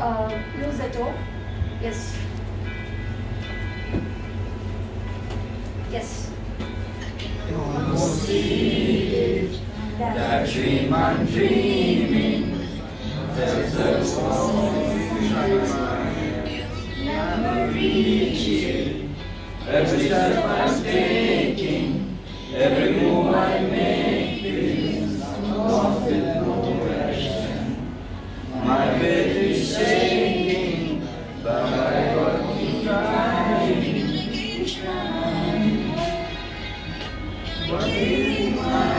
Uh, use the toe. Yes. Yes. That. That dream I'm dreaming, there's a never reach it. Every step I'm taking. shine. What